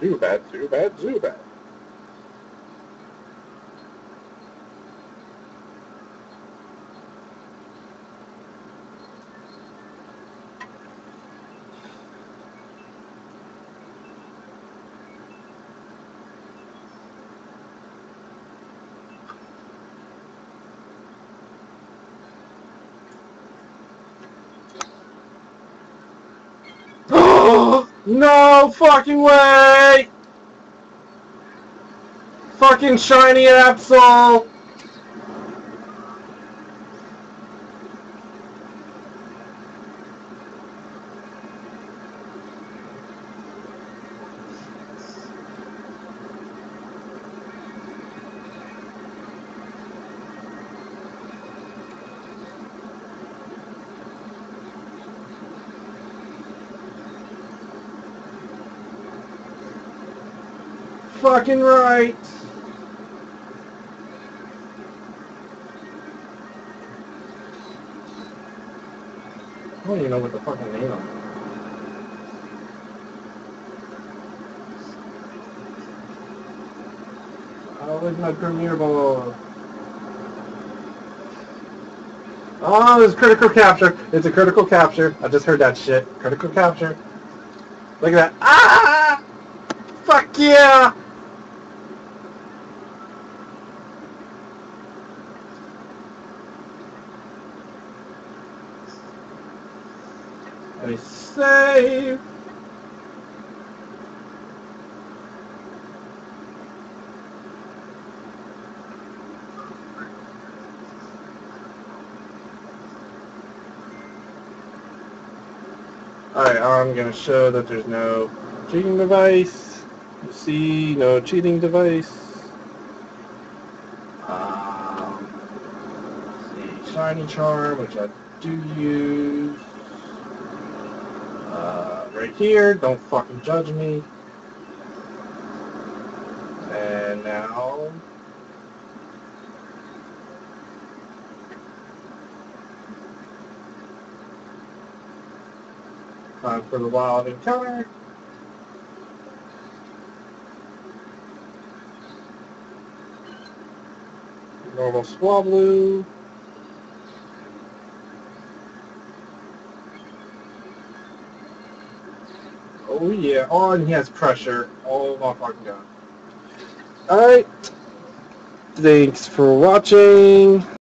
Zubat, Zubat, Zubat. no fucking way! Fucking shiny Absol! Fucking right! I don't even know what the fucking name of it. Oh, where's my premier ball? Oh, it's critical capture. It's a critical capture. I just heard that shit. Critical capture. Look at that. Ah! Fuck yeah! Save. Alright, I'm going to show that there's no cheating device. You see, no cheating device. Um, see, Shiny Charm, which I do use. Right here, don't fucking judge me. And now... Time for the wild encounter. Normal Swablu. Oh yeah, oh and he has pressure. Oh my fucking god. Alright. Thanks for watching.